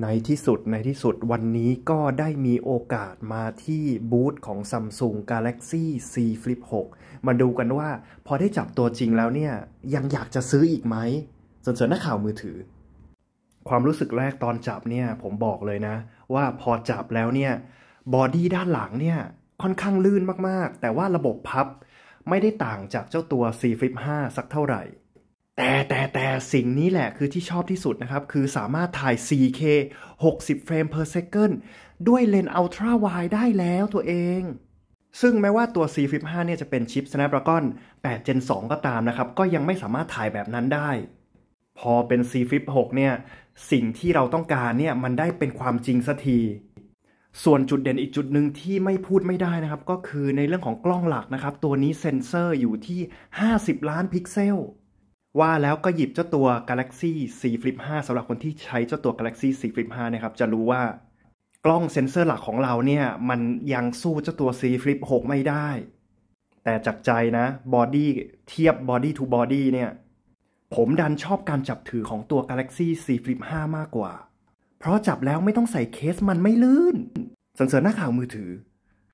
ในที่สุดในที่สุดวันนี้ก็ได้มีโอกาสมาที่บูธของ Samsung Galaxy Z Flip 6 มาดูกันว่าพอได้จับตัวจริงแล้วเนี่ย ยังอยากจะซื้ออีกไหมส่วนส่วนนักข่าวมือถือ ความรู้สึกแรกตอนจับเนี่ย ผมบอกเลยนะ ว่าพอจับแล้วเนี่ย บอดี้ด้านหลังเนี่ย ค่อนข้างลื่นมากๆ แต่ว่าระบบพับไม่ได้ต่างจากเจ้าตัว Z Flip 5 สักเท่าไหร่ แต่แต่แต่สิ่งนี้แหละคือที่ชอบที่สุดนะครับ คือสามารถถ่าย 4K 60 เฟรม per second ด้วยเลนส์ ultra wide ได้แล้วตัวเอง ซึ่งแม้ว่าตัว C Flip 5เนี่ยจะเป็นชิป Snapdragon 8 Gen 2 ก็ตามนะครับ ก็ยังไม่สามารถถ่ายแบบนั้นได้ พอเป็น C Flip 6เนี่ยสิ่งที่เราต้องการเนี่ยมันได้เป็นความจริงสักที ส่วนจุดเด่นอีกจุดหนึ่งที่ไม่พูดไม่ได้นะครับ ก็คือในเรื่องของกล้องหลักนะครับ ตัวนี้เซ็นเซอร์อยู่ที่ 50 ล้านพิกเซล ว่าแล้วก็หยิบเจ้าตัว Galaxy Z Flip 5สำหรับคนที่ใช้เจ้าตัว Galaxy Z Flip 5นะครับ จะรู้ว่ากล้องเซ็นเซอร์หลักของเราเนี่ย มันยังสู้เจ้าตัว Z Flip 6 ไม่ได้ แต่จากใจนะ body เทียบ body to body เนี่ย ผมดันชอบการจับถือของตัว Galaxy Z Flip 5 มากกว่า เพราะจับแล้วไม่ต้องใส่เคสมันไม่ลื่นสรรเสริญนักข่าวมือถือ